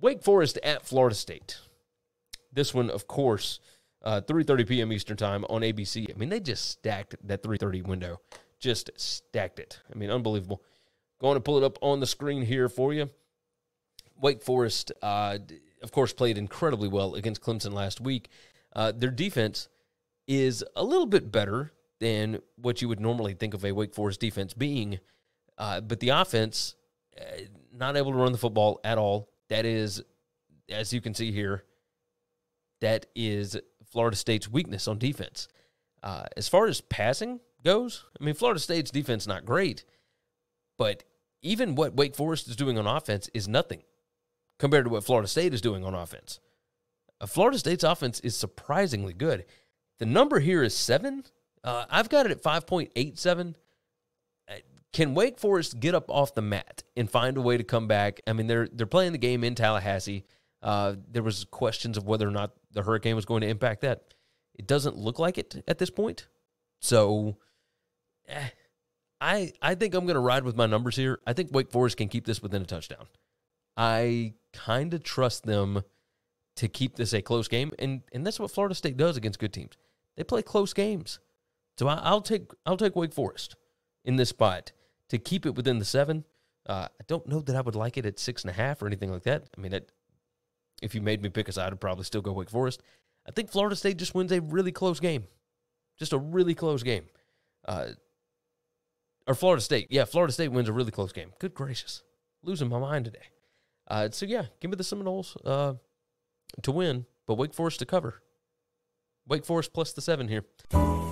Wake Forest at Florida State. This one, of course, uh, 3.30 p.m. Eastern Time on ABC. I mean, they just stacked that 3.30 window. Just stacked it. I mean, unbelievable. Going to pull it up on the screen here for you. Wake Forest, uh, of course, played incredibly well against Clemson last week. Uh, their defense is a little bit better than what you would normally think of a Wake Forest defense being, uh, but the offense, uh, not able to run the football at all. That is, as you can see here, that is Florida State's weakness on defense. Uh, as far as passing goes, I mean, Florida State's defense not great, but even what Wake Forest is doing on offense is nothing compared to what Florida State is doing on offense. Uh, Florida State's offense is surprisingly good. The number here is seven. Uh, I've got it at 5.87. Can Wake Forest get up off the mat and find a way to come back? I mean, they're they're playing the game in Tallahassee. Uh, there was questions of whether or not the hurricane was going to impact that. It doesn't look like it at this point. So, eh, I I think I'm going to ride with my numbers here. I think Wake Forest can keep this within a touchdown. I kind of trust them to keep this a close game, and and that's what Florida State does against good teams. They play close games, so I, will take I'll take Wake Forest in this spot to keep it within the seven. Uh, I don't know that I would like it at six and a half or anything like that. I mean, it, if you made me pick a side, I'd probably still go Wake Forest. I think Florida State just wins a really close game, just a really close game. Uh, or Florida State, yeah, Florida State wins a really close game. Good gracious, losing my mind today. Uh, so yeah, give me the Seminoles uh, to win, but Wake Forest to cover. Wake Forest plus the seven here.